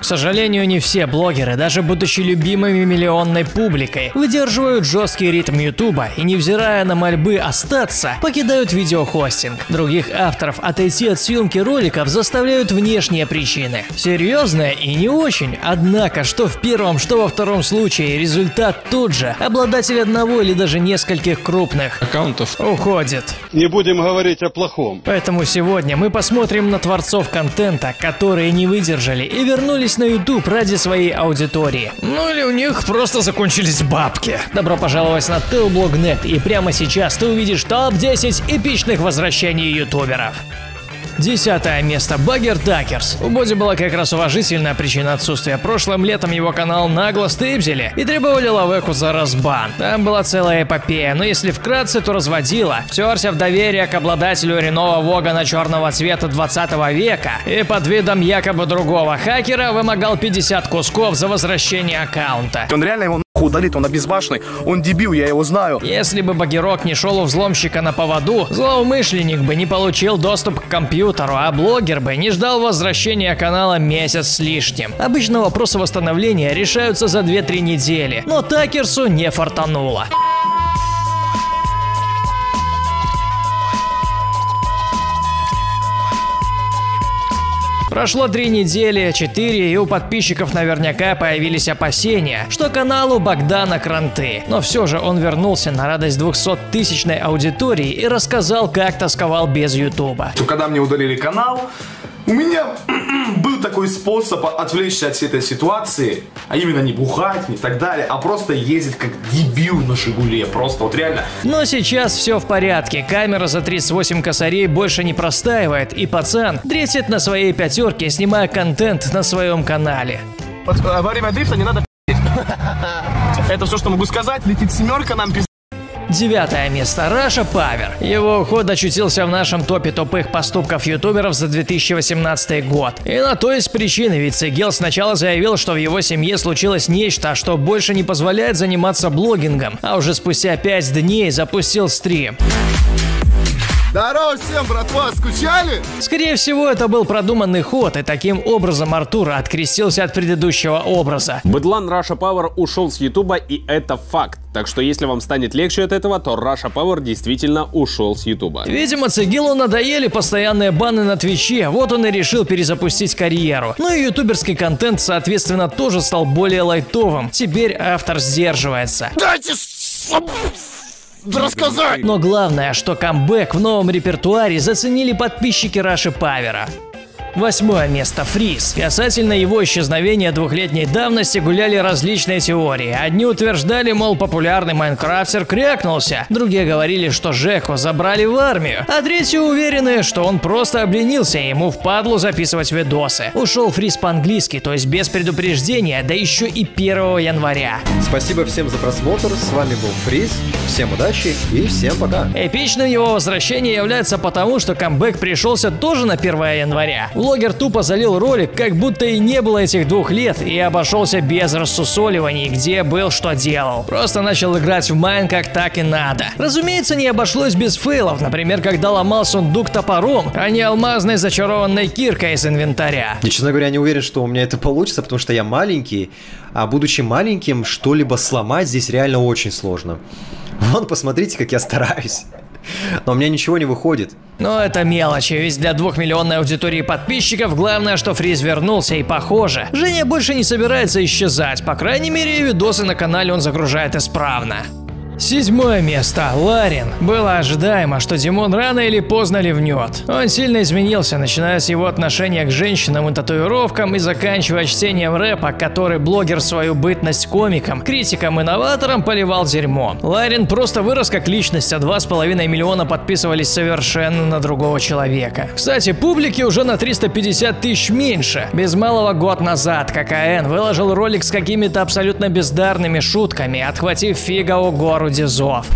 К сожалению, не все блогеры, даже будучи любимыми миллионной публикой, выдерживают жесткий ритм Ютуба и, невзирая на мольбы остаться, покидают видеохостинг. Других авторов отойти от съемки роликов заставляют внешние причины. Серьезные и не очень, однако, что в первом, что во втором случае, результат тот же. Обладатель одного или даже нескольких крупных аккаунтов уходит. Не будем говорить о плохом. Поэтому сегодня мы посмотрим на творцов контента, которые не выдержали и вернулись на YouTube ради своей аудитории. Ну или у них просто закончились бабки. Добро пожаловать на Теоблогнет и прямо сейчас ты увидишь топ-10 эпичных возвращений ютуберов. Десятое место. Баггер Такерс. У Боди была как раз уважительная причина отсутствия. Прошлым летом его канал нагло стыбзили и требовали Лавеку за разбан. Там была целая эпопея, но если вкратце, то разводила. Втерся в доверие к обладателю Ренова Вогана черного цвета 20 века и под видом якобы другого хакера вымогал 50 кусков за возвращение аккаунта. Он реально его удалит, он обезбашенный, он дебил, я его знаю. Если бы Багерок не шел у взломщика на поводу, злоумышленник бы не получил доступ к компьютеру, а блогер бы не ждал возвращения канала месяц с лишним. Обычно вопросы восстановления решаются за 2-3 недели, но Такерсу не фартануло. Прошло три недели, четыре, и у подписчиков наверняка появились опасения, что каналу Богдана кранты. Но все же он вернулся на радость 200-тысячной аудитории и рассказал, как тосковал без Ютуба. Когда мне удалили канал, у меня был такой способ отвлечься от всей этой ситуации, а именно не бухать, не так далее, а просто ездить как дебил на Жигуле, просто вот реально. Но сейчас все в порядке, камера за 38 косарей больше не простаивает, и пацан дресит на своей пятерке, снимая контент на своем канале. Вот, а во время дрифта не надо Это все, что могу сказать. Летит семерка, нам пиздец. Девятое место. Раша Павер. Его уход очутился в нашем топе тупых поступков ютуберов за 2018 год. И на то есть причины, ведь Сигел сначала заявил, что в его семье случилось нечто, что больше не позволяет заниматься блогингом, а уже спустя 5 дней запустил стрим. Здорово всем, братва, скучали? Скорее всего, это был продуманный ход, и таким образом Артур открестился от предыдущего образа. Быдлан Раша Пауэр ушел с Ютуба, и это факт. Так что если вам станет легче от этого, то Раша Пауэр действительно ушел с Ютуба. Видимо, Цигилу надоели постоянные баны на Твиче, вот он и решил перезапустить карьеру. Ну и ютуберский контент, соответственно, тоже стал более лайтовым. Теперь автор сдерживается. Дайте рассказать! Но главное, что камбэк в новом репертуаре заценили подписчики Раши Павера. Восьмое место. Фриз. Касательно его исчезновения двухлетней давности гуляли различные теории. Одни утверждали, мол, популярный майнкрафтер крякнулся. Другие говорили, что Жеку забрали в армию. А третьи уверены, что он просто обленился и ему впадлу записывать видосы. Ушел Фриз по-английски, то есть без предупреждения, да еще и 1 января. Спасибо всем за просмотр. С вами был Фриз. Всем удачи и всем пока. Эпичным его возвращение является потому, что камбэк пришелся тоже на 1 января. Блогер тупо залил ролик, как будто и не было этих двух лет, и обошелся без рассусоливаний, где был, что делал. Просто начал играть в Майн как так и надо. Разумеется, не обошлось без fail ов, например, когда ломал сундук топором, а не алмазной зачарованной киркой из инвентаря. Я, честно говоря, не уверен, что у меня это получится, потому что я маленький, а будучи маленьким, что-либо сломать здесь реально очень сложно. Вон, посмотрите, как я стараюсь. Но у меня ничего не выходит. Но это мелочи, ведь для двухмиллионной аудитории подписчиков главное, что Фриз вернулся и похоже. Женя больше не собирается исчезать, по крайней мере видосы на канале он загружает исправно. Седьмое место. Ларин. Было ожидаемо, что Димон рано или поздно ливнет. Он сильно изменился, начиная с его отношения к женщинам и татуировкам и заканчивая чтением рэпа, который блогер свою бытность комиком, критиком и новатором поливал дерьмо. Ларин просто вырос как личность, а 2,5 миллиона подписывались совершенно на другого человека. Кстати, публики уже на 350 тысяч меньше. Без малого год назад ККН выложил ролик с какими-то абсолютно бездарными шутками, отхватив фига у гору Дизов.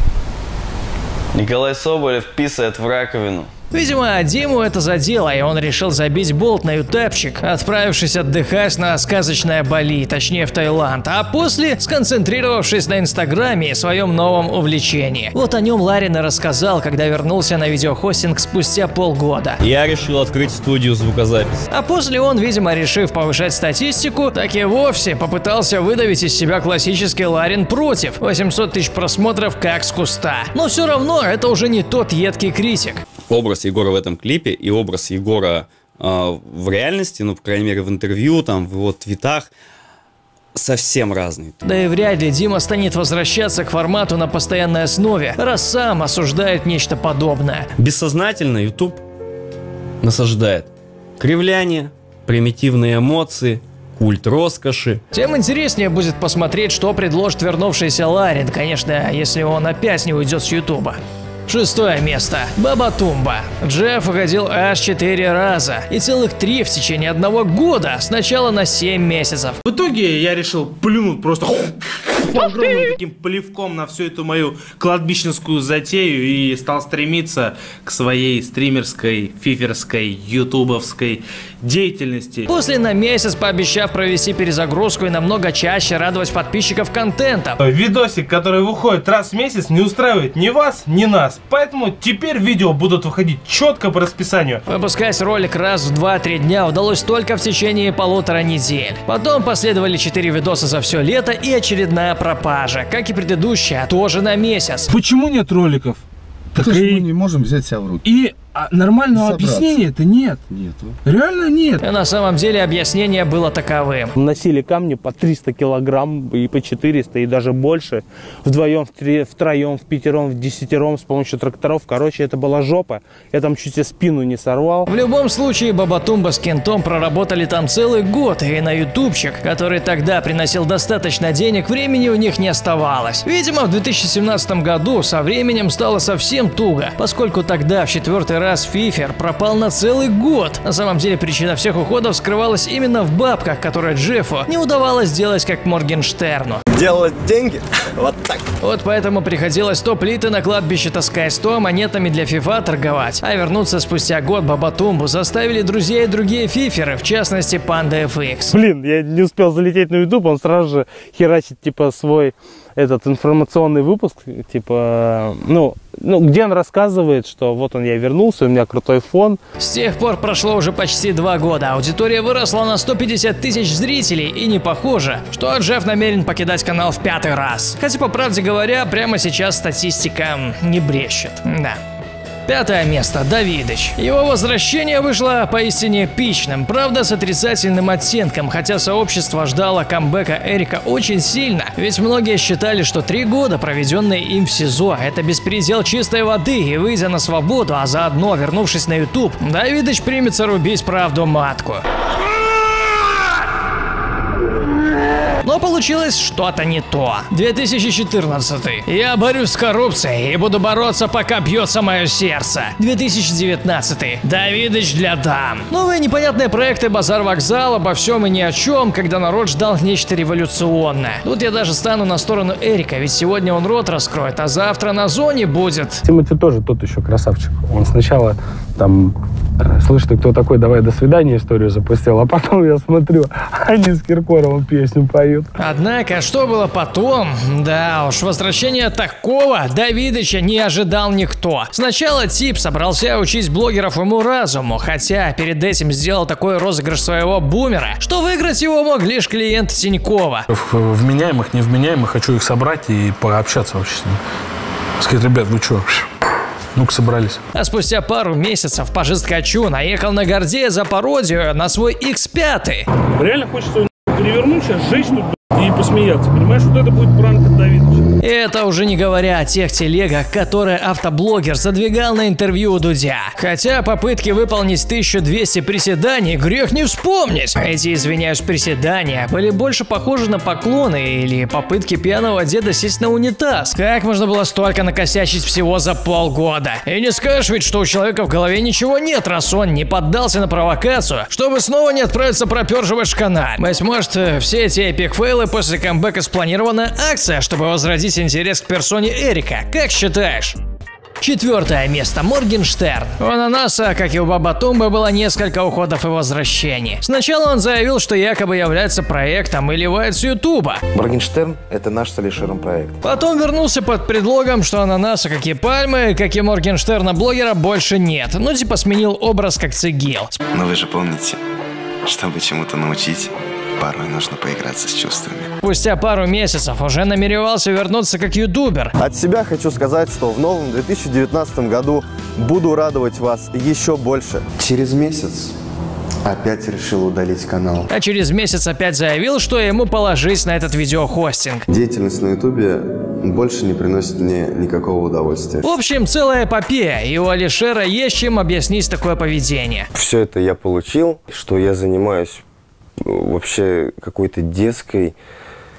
Николай Соболев писает в раковину. Видимо, Диму это задело, и он решил забить болт на ютапчик, отправившись отдыхать на сказочное Бали, точнее в Таиланд, а после сконцентрировавшись на Инстаграме и своем новом увлечении. Вот о нем Ларин и рассказал, когда вернулся на видеохостинг спустя полгода. Я решил открыть студию звукозаписи. А после он, видимо, решив повышать статистику, так и вовсе попытался выдавить из себя классический Ларин против. 800 тысяч просмотров как с куста. Но все равно это уже не тот едкий критик. Образ Егора в этом клипе и образ Егора э, в реальности, ну, по крайней мере, в интервью, там, в его твитах, совсем разный. Да и вряд ли Дима станет возвращаться к формату на постоянной основе, раз сам осуждает нечто подобное. Бессознательно YouTube насаждает кривляние, примитивные эмоции, культ роскоши. Тем интереснее будет посмотреть, что предложит вернувшийся Ларин, конечно, если он опять не уйдет с Ютуба. Шестое место. Баба Тумба. Джефф уходил аж 4 раза. И целых 3 в течение одного года. Сначала на 7 месяцев. В итоге я решил плюнуть просто огромным таким плевком на всю эту мою кладбищенскую затею и стал стремиться к своей стримерской, фиферской, ютубовской деятельности. После на месяц пообещав провести перезагрузку и намного чаще радовать подписчиков контентом. Видосик, который выходит раз в месяц, не устраивает ни вас, ни нас. Поэтому теперь видео будут выходить четко по расписанию. Выпускать ролик раз в 2-3 дня удалось только в течение полутора недель. Потом последовали 4 видоса за все лето и очередная пропажа, как и предыдущая, тоже на месяц. Почему нет роликов? Так и, мы не можем взять себя в руки. и а, нормального Собраться. объяснения это нет. Нету. Реально нет. И на самом деле объяснение было таковым. Носили камни по 300 килограмм и по 400 и даже больше. Вдвоем, втри- втроем, в пятером, в десятером с помощью тракторов. Короче, это была жопа. Я там чуть себе спину не сорвал. В любом случае, Бабатумба с Кентом проработали там целый год, и на ютубчик, который тогда приносил достаточно денег, времени у них не оставалось. Видимо, в 2017 году со временем стало совсем туго, поскольку тогда в четвертый раз Фифер пропал на целый год. На самом деле причина всех уходов скрывалась именно в бабках, которые Джеффу не удавалось сделать как Моргенштерну. Делать деньги вот так. Вот поэтому приходилось то плиты на кладбище таскать, то монетами для фифа торговать. А вернуться спустя год Бабатумбу заставили друзья и другие фиферы, в частности Панда FX. Блин, я не успел залететь на YouTube, он сразу же херачит, типа, свой этот информационный выпуск, типа, ну, ну, где он рассказывает, что вот он, я вернулся, у меня крутой фон. С тех пор прошло уже почти два года, аудитория выросла на 150 тысяч зрителей, и не похоже, что Джефф намерен покидать канал в пятый раз. Хотя, по правде говоря, прямо сейчас статистика не брещет. Да. Пятое место. Давидыч. Его возвращение вышло поистине эпичным, правда с отрицательным оттенком, хотя сообщество ждало камбэка Эрика очень сильно, ведь многие считали, что три года, проведенные им в СИЗО, это беспредел чистой воды, и выйдя на свободу, а заодно вернувшись на YouTube, Давидыч примется рубить правду матку. Но получилось что-то не то. 2014. Я борюсь с коррупцией и буду бороться, пока бьется мое сердце. 2019. Давидыч для дам. Новые непонятные проекты Базар Вокзал обо всем и ни о чем, когда народ ждал нечто революционное. Тут я даже стану на сторону Эрика, ведь сегодня он рот раскроет, а завтра на зоне будет. Тимати тоже тот еще красавчик. Он сначала там слышь, ты кто такой, давай до свидания историю запустил, а потом я смотрю, они с Киркоровым песню поют. Однако, что было потом? Да уж, возвращение такого Давидыча не ожидал никто. Сначала тип собрался учить блогеров ему разуму, хотя перед этим сделал такой розыгрыш своего бумера, что выиграть его мог лишь клиент Тинькова. Вменяемых, невменяемых, хочу их собрать и пообщаться вообще с ними. Сказать, ребят, вы что, ну-ка собрались. А спустя пару месяцев Пажист Качу наехал на Гордея за пародию на свой X5. Реально хочется перевернуть сейчас, сжечь тут посмеяться. Понимаешь, вот это будет пранк от Давидовича. Это уже не говоря о тех телегах, которые автоблогер задвигал на интервью у Дудя. Хотя попытки выполнить 1200 приседаний грех не вспомнить. Эти, извиняюсь, приседания были больше похожи на поклоны или попытки пьяного деда сесть на унитаз. Как можно было столько накосячить всего за полгода? И не скажешь ведь, что у человека в голове ничего нет, раз он не поддался на провокацию, чтобы снова не отправиться проперживать шкана. Быть может, все эти эпик-фейлы после камбэка спланированная акция, чтобы возродить интерес к персоне Эрика. Как считаешь? Четвертое место. Моргенштерн. У Ананаса, как и у Бабатумба, было несколько уходов и возвращений. Сначала он заявил, что якобы является проектом и ливает с Ютуба. Моргенштерн – это наш с Алишером проект. Потом вернулся под предлогом, что Ананаса, как и Пальмы, как и Моргенштерна блогера, больше нет. Ну типа сменил образ как Цигил. Но вы же помните, чтобы чему-то научить, порой нужно поиграться с чувствами. Спустя пару месяцев уже намеревался вернуться как ютубер. От себя хочу сказать, что в новом 2019 году буду радовать вас еще больше. Через месяц опять решил удалить канал. А через месяц опять заявил, что ему положить на этот видеохостинг. Деятельность на ютубе больше не приносит мне никакого удовольствия. В общем, целая эпопея, и у Алишера есть чем объяснить такое поведение. Все это я получил, что я занимаюсь вообще какой-то детской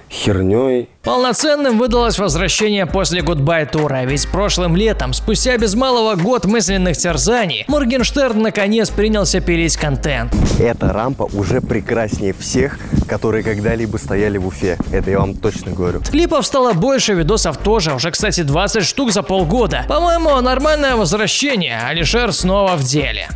херней. Полноценным выдалось возвращение после Goodbye тура, ведь прошлым летом, спустя без малого год мысленных терзаний, Моргенштерн наконец принялся пилить контент. Эта рампа уже прекраснее всех, которые когда-либо стояли в Уфе. Это я вам точно говорю. Клипов стало больше, видосов тоже, уже, кстати, 20 штук за полгода. По-моему, нормальное возвращение, Алишер снова в деле.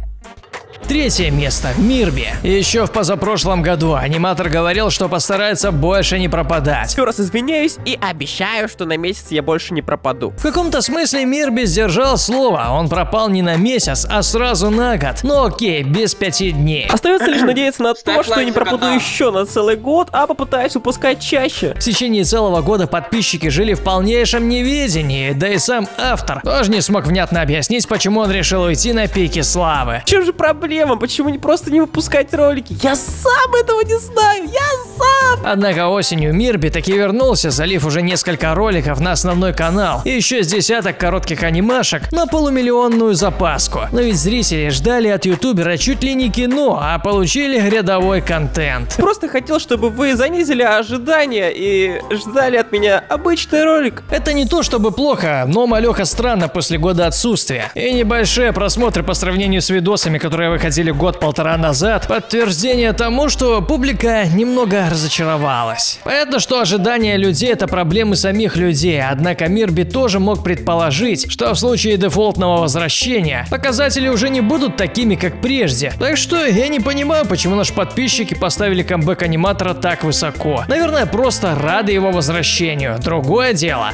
Третье место – Мирби. Еще в позапрошлом году аниматор говорил, что постарается больше не пропадать. Еще раз извиняюсь и обещаю, что на месяц я больше не пропаду. В каком-то смысле Мирби сдержал слово. Он пропал не на месяц, а сразу на год. Ну окей, без пяти дней. Остается лишь надеяться на то, что я не пропаду еще на целый год, а попытаюсь выпускать чаще. В течение целого года подписчики жили в полнейшем неведении, да и сам автор тоже не смог внятно объяснить, почему он решил уйти на пике славы. В чем же проблема? Почему не просто не выпускать ролики? Я сам этого не знаю, я сам! Однако осенью Мирби таки вернулся, залив уже несколько роликов на основной канал и еще с десяток коротких анимашек на полумиллионную запаску. Но ведь зрители ждали от ютубера чуть ли не кино, а получили рядовой контент. Просто хотел, чтобы вы занизили ожидания и ждали от меня обычный ролик. Это не то чтобы плохо, но малеха странно после года отсутствия. И небольшие просмотры по сравнению с видосами, которые выходили год-полтора назад, подтверждение тому, что публика немного разочаровалась. Понятно, что ожидания людей это проблемы самих людей, однако Мирби тоже мог предположить, что в случае дефолтного возвращения показатели уже не будут такими, как прежде. Так что я не понимаю, почему наши подписчики поставили камбэк аниматора так высоко. Наверное, просто рады его возвращению. Другое дело.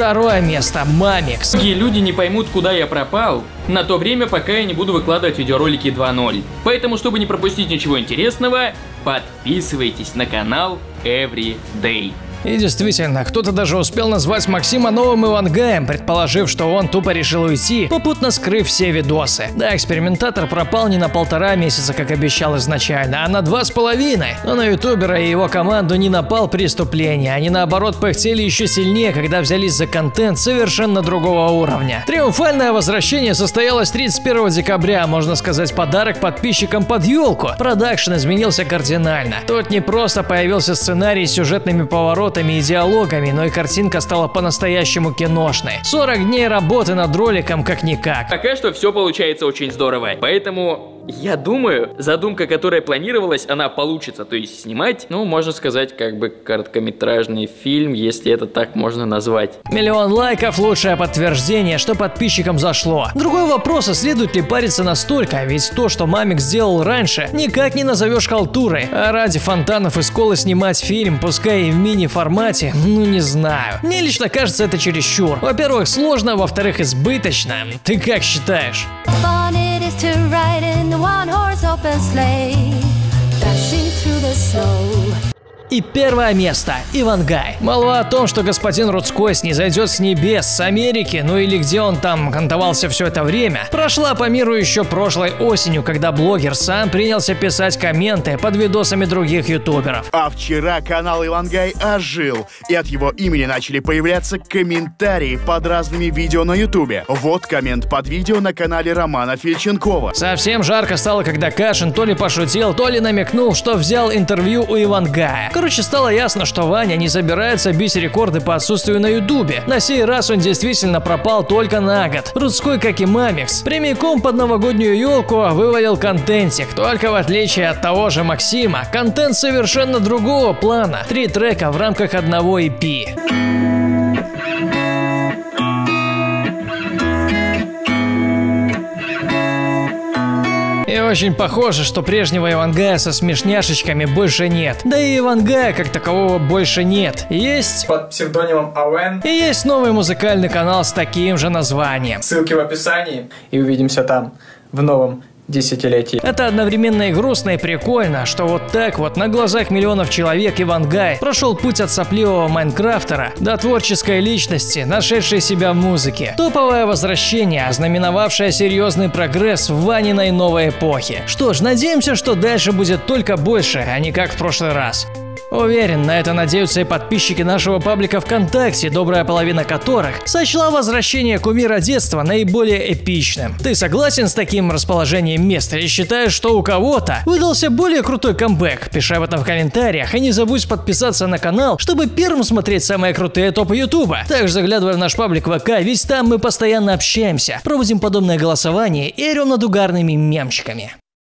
Второе место – Мамикс. Многие люди не поймут, куда я пропал, на то время, пока я не буду выкладывать видеоролики 2.0. Поэтому, чтобы не пропустить ничего интересного, подписывайтесь на канал Everyday. И действительно, кто-то даже успел назвать Максима новым Ивангаем, предположив, что он тупо решил уйти, попутно скрыв все видосы. Да, экспериментатор пропал не на полтора месяца, как обещал изначально, а на два с половиной. Но на ютубера и его команду не напал преступление, они наоборот пыхтели еще сильнее, когда взялись за контент совершенно другого уровня. Триумфальное возвращение состоялось 31 декабря, можно сказать подарок подписчикам под елку. Продакшн изменился кардинально. Тут не просто появился сценарий с сюжетными поворотами, и диалогами, но и картинка стала по-настоящему киношной. 40 дней работы над роликом как-никак. Пока что все получается очень здорово, поэтому я думаю, задумка, которая планировалась, она получится. То есть снимать, ну, можно сказать, как бы короткометражный фильм, если это так можно назвать. Миллион лайков – лучшее подтверждение, что подписчикам зашло. Другой вопрос, а следует ли париться настолько, ведь то, что Мамик сделал раньше, никак не назовешь халтурой. А ради фанатов и школы снимать фильм, пускай и в мини-формате, ну не знаю. Мне лично кажется это чересчур. Во-первых, сложно, во-вторых, избыточно. Ты как считаешь? Sleigh, dashing through the snow. И первое место – Ивангай. Молва о том, что господин Рудской снизойдет с небес, с Америки, ну или где он там кантовался все это время, прошла по миру еще прошлой осенью, когда блогер сам принялся писать комменты под видосами других ютуберов. А вчера канал Ивангай ожил, и от его имени начали появляться комментарии под разными видео на ютубе. Вот коммент под видео на канале Романа Фельченкова. Совсем жарко стало, когда Кашин то ли пошутил, то ли намекнул, что взял интервью у Ивангая. Короче, стало ясно, что Ваня не собирается бить рекорды по отсутствию на Ютубе. На сей раз он действительно пропал только на год. Рудской, как и Мамикс, прямиком под новогоднюю елку вывалил контентик. Только в отличие от того же Максима, контент совершенно другого плана. Три трека в рамках одного EP. Очень похоже, что прежнего Ивангая со смешняшечками больше нет. Да и Ивангая как такового больше нет. Есть... Под псевдонимом Авен. И есть новый музыкальный канал с таким же названием. Ссылки в описании. И увидимся там в новом десятилетии. Это одновременно и грустно, и прикольно, что вот так вот на глазах миллионов человек Иван Гай прошел путь от сопливого майнкрафтера до творческой личности, нашедшей себя в музыке. Топовое возвращение, ознаменовавшее серьезный прогресс в Ваниной новой эпохе. Что ж, надеемся, что дальше будет только больше, а не как в прошлый раз. Уверен, на это надеются и подписчики нашего паблика ВКонтакте, добрая половина которых сочла возвращение кумира детства наиболее эпичным. Ты согласен с таким расположением мест или считаешь, что у кого-то выдался более крутой камбэк? Пиши об этом в комментариях и не забудь подписаться на канал, чтобы первым смотреть самые крутые топы Ютуба. Также заглядывай в наш паблик ВК, ведь там мы постоянно общаемся, проводим подобное голосование и орем над угарными мемчиками.